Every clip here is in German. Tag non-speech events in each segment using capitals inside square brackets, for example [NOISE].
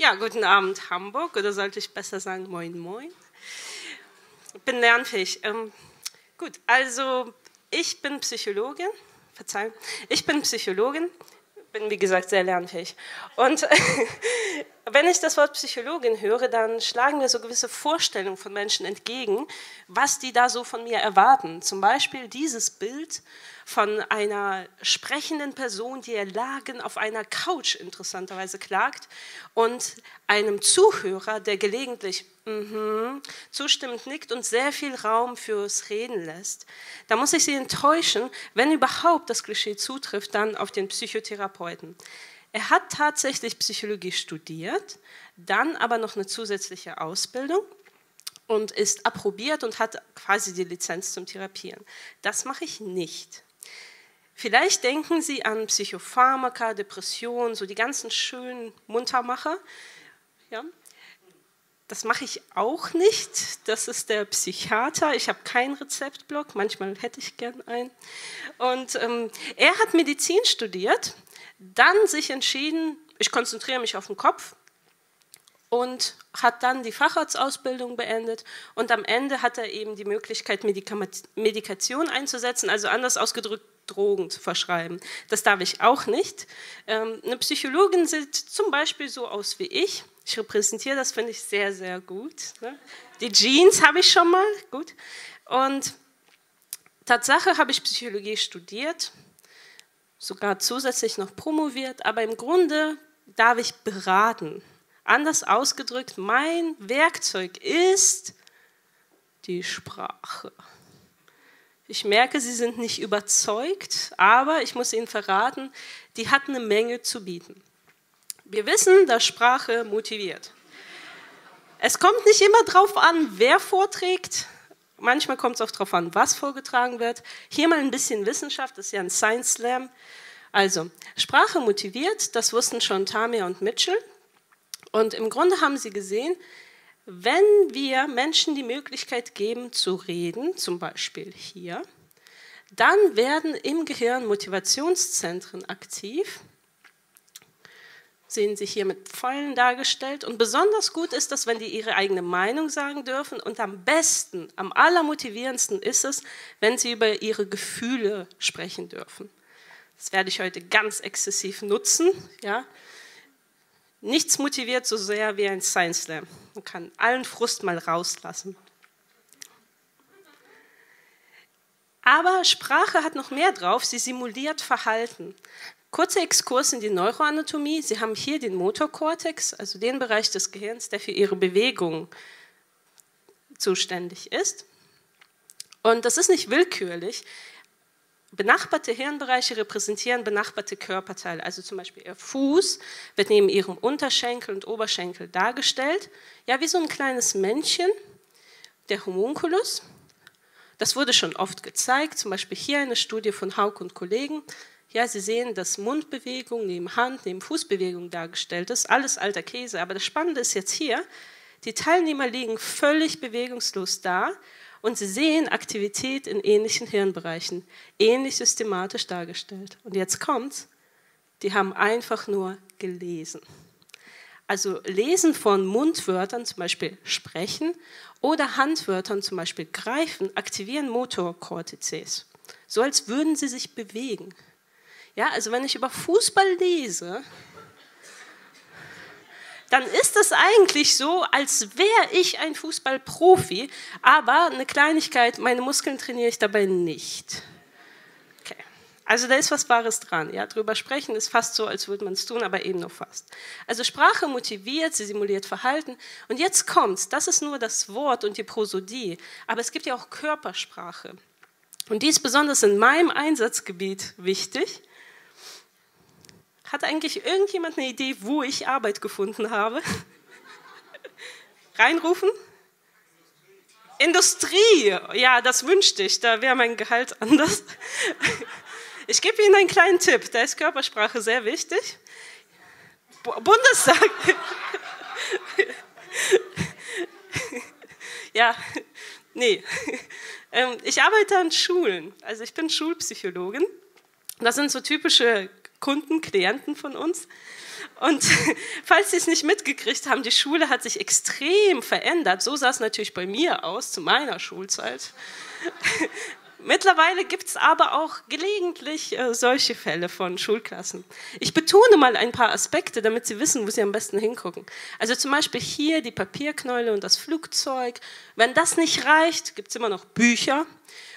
Ja, guten Abend Hamburg oder sollte ich besser sagen Moin Moin. Ich bin lernfähig. Ähm, gut, also ich bin Psychologin. Verzeihung. Ich bin Psychologin, bin wie gesagt sehr lernfähig. Und [LAUGHS] wenn ich das Wort Psychologin höre, dann schlagen mir so gewisse Vorstellungen von Menschen entgegen, was die da so von mir erwarten. Zum Beispiel dieses Bild von einer sprechenden Person, die erlagen auf einer Couch interessanterweise klagt und einem Zuhörer, der gelegentlich -hmm, zustimmend nickt und sehr viel Raum fürs Reden lässt. Da muss ich Sie enttäuschen, wenn überhaupt das Klischee zutrifft, dann auf den Psychotherapeuten. Er hat tatsächlich Psychologie studiert, dann aber noch eine zusätzliche Ausbildung und ist approbiert und hat quasi die Lizenz zum Therapieren. Das mache ich nicht. Vielleicht denken Sie an Psychopharmaka, Depressionen, so die ganzen schönen Muntermacher. Ja? Das mache ich auch nicht. Das ist der Psychiater. Ich habe keinen Rezeptblock. Manchmal hätte ich gern einen. Und ähm, er hat Medizin studiert, dann sich entschieden, ich konzentriere mich auf den Kopf und hat dann die Facharztausbildung beendet und am Ende hat er eben die Möglichkeit, Medikation einzusetzen, also anders ausgedrückt Drogen zu verschreiben. Das darf ich auch nicht. Ähm, eine Psychologin sieht zum Beispiel so aus wie ich. Ich repräsentiere das, finde ich sehr, sehr gut. Ne? Die Jeans habe ich schon mal, gut. Und Tatsache habe ich Psychologie studiert, sogar zusätzlich noch promoviert, aber im Grunde darf ich beraten. Anders ausgedrückt, mein Werkzeug ist die Sprache. Ich merke, Sie sind nicht überzeugt, aber ich muss Ihnen verraten, die hat eine Menge zu bieten. Wir wissen, dass Sprache motiviert. Es kommt nicht immer darauf an, wer vorträgt. Manchmal kommt es auch darauf an, was vorgetragen wird. Hier mal ein bisschen Wissenschaft, das ist ja ein Science Slam. Also, Sprache motiviert, das wussten schon Tamir und Mitchell. Und im Grunde haben sie gesehen, wenn wir Menschen die Möglichkeit geben zu reden, zum Beispiel hier, dann werden im Gehirn Motivationszentren aktiv, sehen Sie hier mit Pfeilen dargestellt. Und besonders gut ist das, wenn die ihre eigene Meinung sagen dürfen. Und am besten, am allermotivierendsten ist es, wenn sie über ihre Gefühle sprechen dürfen. Das werde ich heute ganz exzessiv nutzen. Ja? Nichts motiviert so sehr wie ein Science Slam. Man kann allen Frust mal rauslassen. Aber Sprache hat noch mehr drauf, sie simuliert Verhalten. Kurzer Exkurs in die Neuroanatomie. Sie haben hier den Motorkortex, also den Bereich des Gehirns, der für Ihre Bewegung zuständig ist. Und das ist nicht willkürlich. Benachbarte Hirnbereiche repräsentieren benachbarte Körperteile. Also zum Beispiel Ihr Fuß wird neben Ihrem Unterschenkel und Oberschenkel dargestellt. Ja, wie so ein kleines Männchen, der Homunculus. Das wurde schon oft gezeigt, zum Beispiel hier eine Studie von Haug und Kollegen. Ja, Sie sehen, dass Mundbewegung neben Hand, neben Fußbewegung dargestellt ist. Alles alter Käse. Aber das Spannende ist jetzt hier, die Teilnehmer liegen völlig bewegungslos da und Sie sehen Aktivität in ähnlichen Hirnbereichen, ähnlich systematisch dargestellt. Und jetzt kommt's, die haben einfach nur gelesen. Also Lesen von Mundwörtern, zum Beispiel sprechen, oder Handwörtern, zum Beispiel greifen, aktivieren Motorkortizes. So als würden sie sich bewegen. Ja, also wenn ich über Fußball lese, dann ist es eigentlich so, als wäre ich ein Fußballprofi, aber eine Kleinigkeit, meine Muskeln trainiere ich dabei nicht. Also da ist was Wahres dran. Ja, drüber sprechen ist fast so, als würde man es tun, aber eben nur fast. Also Sprache motiviert, sie simuliert Verhalten. Und jetzt kommt's. Das ist nur das Wort und die Prosodie. Aber es gibt ja auch Körpersprache. Und die ist besonders in meinem Einsatzgebiet wichtig. Hat eigentlich irgendjemand eine Idee, wo ich Arbeit gefunden habe? Reinrufen? Industrie. Ja, das wünschte ich. Da wäre mein Gehalt anders. Ich gebe Ihnen einen kleinen Tipp. Da ist Körpersprache sehr wichtig. Bundestag. Ja, nee. Ähm, ich arbeite an Schulen. Also ich bin Schulpsychologin Das sind so typische Kunden, Klienten von uns. Und [LAUGHS] falls Sie es nicht mitgekriegt haben, die Schule hat sich extrem verändert. So sah es natürlich bei mir aus, zu meiner Schulzeit. Mittlerweile gibt es aber auch gelegentlich äh, solche Fälle von Schulklassen. Ich betone mal ein paar Aspekte, damit Sie wissen, wo Sie am besten hingucken. Also zum Beispiel hier die Papierknäule und das Flugzeug. Wenn das nicht reicht, gibt es immer noch Bücher.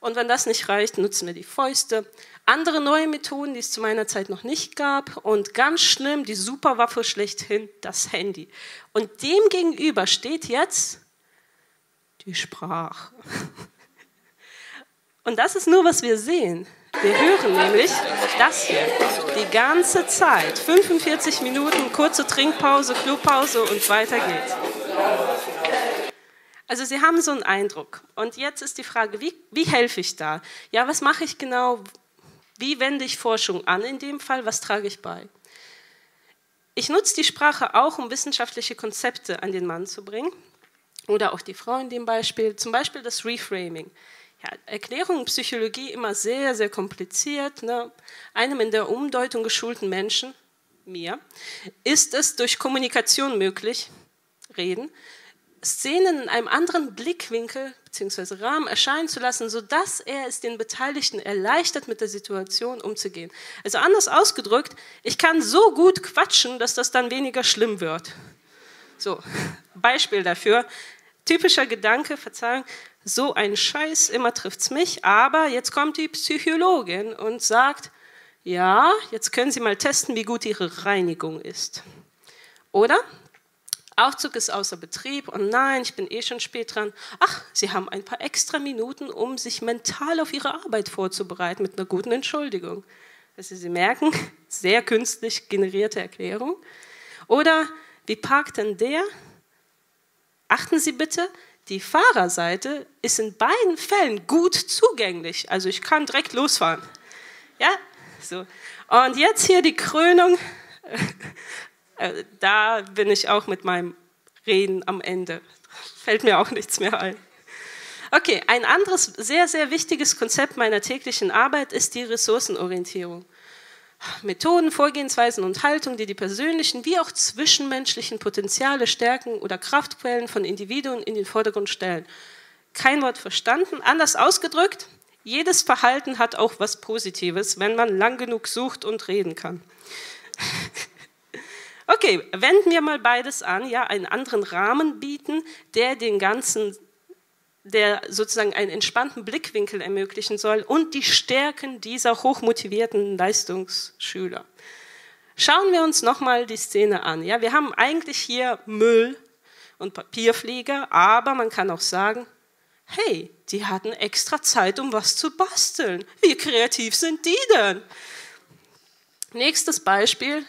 Und wenn das nicht reicht, nutzen wir die Fäuste. Andere neue Methoden, die es zu meiner Zeit noch nicht gab. Und ganz schlimm, die Superwaffe schlechthin, das Handy. Und dem gegenüber steht jetzt die Sprache. [LAUGHS] Und das ist nur, was wir sehen. Wir hören nämlich das hier die ganze Zeit. 45 Minuten, kurze Trinkpause, Klopause und weiter geht's. Also Sie haben so einen Eindruck. Und jetzt ist die Frage, wie, wie helfe ich da? Ja, was mache ich genau? Wie wende ich Forschung an in dem Fall? Was trage ich bei? Ich nutze die Sprache auch, um wissenschaftliche Konzepte an den Mann zu bringen. Oder auch die Frau in dem Beispiel. Zum Beispiel das Reframing. Ja, Erklärung Psychologie immer sehr, sehr kompliziert. Ne? Einem in der Umdeutung geschulten Menschen, mir, ist es durch Kommunikation möglich, reden, Szenen in einem anderen Blickwinkel bzw. Rahmen erscheinen zu lassen, sodass er es den Beteiligten erleichtert, mit der Situation umzugehen. Also anders ausgedrückt, ich kann so gut quatschen, dass das dann weniger schlimm wird. So, [LAUGHS] Beispiel dafür. Typischer Gedanke, Verzeihung, so ein Scheiß, immer trifft es mich, aber jetzt kommt die Psychologin und sagt, ja, jetzt können Sie mal testen, wie gut Ihre Reinigung ist. Oder Aufzug ist außer Betrieb und nein, ich bin eh schon spät dran. Ach, Sie haben ein paar extra Minuten, um sich mental auf Ihre Arbeit vorzubereiten mit einer guten Entschuldigung. Also Sie merken, [LAUGHS] sehr künstlich generierte Erklärung. Oder wie parkt denn der? Achten Sie bitte, die Fahrerseite ist in beiden Fällen gut zugänglich. Also ich kann direkt losfahren. Ja, so. Und jetzt hier die Krönung. [LAUGHS] Äh, da bin ich auch mit meinem Reden am Ende. Fällt mir auch nichts mehr ein. Okay, ein anderes sehr, sehr wichtiges Konzept meiner täglichen Arbeit ist die Ressourcenorientierung. Methoden, Vorgehensweisen und Haltung, die die persönlichen wie auch zwischenmenschlichen Potenziale stärken oder Kraftquellen von Individuen in den Vordergrund stellen. Kein Wort verstanden. Anders ausgedrückt, jedes Verhalten hat auch was Positives, wenn man lang genug sucht und reden kann. [LAUGHS] Okay, wenden wir mal beides an, ja, einen anderen Rahmen bieten, der den ganzen, der sozusagen einen entspannten Blickwinkel ermöglichen soll und die Stärken dieser hochmotivierten Leistungsschüler. Schauen wir uns nochmal die Szene an. Ja, wir haben eigentlich hier Müll und Papierflieger, aber man kann auch sagen, hey, die hatten extra Zeit, um was zu basteln. Wie kreativ sind die denn? Nächstes Beispiel,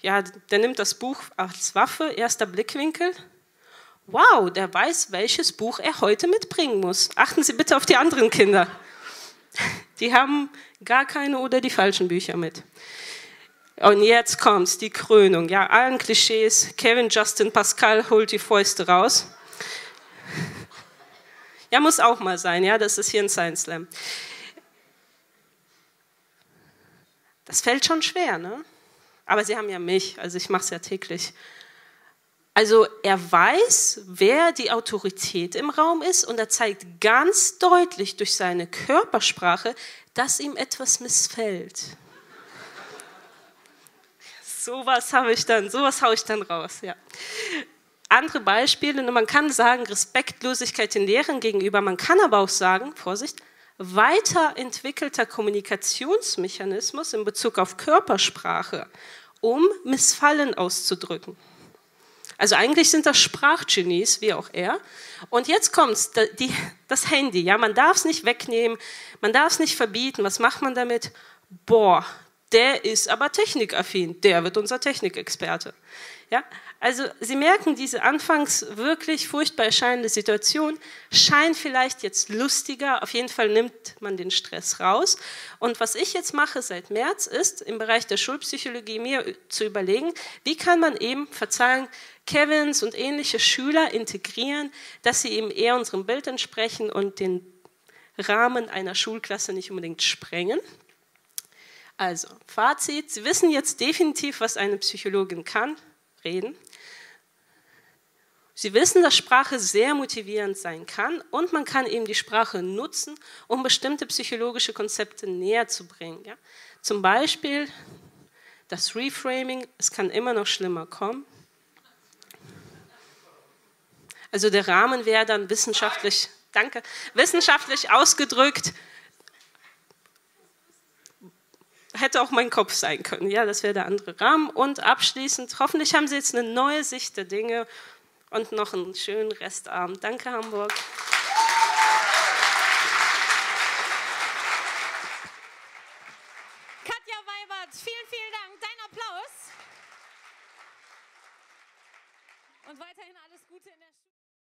ja, der nimmt das Buch als Waffe, erster Blickwinkel. Wow, der weiß, welches Buch er heute mitbringen muss. Achten Sie bitte auf die anderen Kinder. Die haben gar keine oder die falschen Bücher mit. Und jetzt kommt die Krönung. Ja, allen Klischees. Kevin, Justin, Pascal holt die Fäuste raus. Ja, muss auch mal sein. Ja, das ist hier ein Science Slam. Das fällt schon schwer, ne? Aber sie haben ja mich, also ich mache es ja täglich. Also er weiß, wer die Autorität im Raum ist und er zeigt ganz deutlich durch seine Körpersprache, dass ihm etwas missfällt. Sowas habe ich dann, sowas haue ich dann raus, ja. Andere Beispiele, man kann sagen Respektlosigkeit den Lehrern gegenüber, man kann aber auch sagen, Vorsicht, weiterentwickelter Kommunikationsmechanismus in Bezug auf Körpersprache, um Missfallen auszudrücken. Also eigentlich sind das Sprachgenies, wie auch er. Und jetzt kommt das Handy. Ja, man darf es nicht wegnehmen, man darf es nicht verbieten. Was macht man damit? Boah, der ist aber technikaffin, der wird unser Technikexperte. Ja, also Sie merken, diese anfangs wirklich furchtbar erscheinende Situation scheint vielleicht jetzt lustiger. Auf jeden Fall nimmt man den Stress raus. Und was ich jetzt mache seit März ist, im Bereich der Schulpsychologie mir zu überlegen, wie kann man eben, verzeihen, Kevins und ähnliche Schüler integrieren, dass sie eben eher unserem Bild entsprechen und den Rahmen einer Schulklasse nicht unbedingt sprengen. Also, Fazit, Sie wissen jetzt definitiv, was eine Psychologin kann, reden. Sie wissen, dass Sprache sehr motivierend sein kann und man kann eben die Sprache nutzen, um bestimmte psychologische Konzepte näher zu bringen. Ja? Zum Beispiel das Reframing, es kann immer noch schlimmer kommen. Also der Rahmen wäre dann wissenschaftlich, danke, wissenschaftlich ausgedrückt, hätte auch mein Kopf sein können. Ja, das wäre der andere Rahmen. Und abschließend, hoffentlich haben Sie jetzt eine neue Sicht der Dinge und noch einen schönen Restabend. Danke, Hamburg.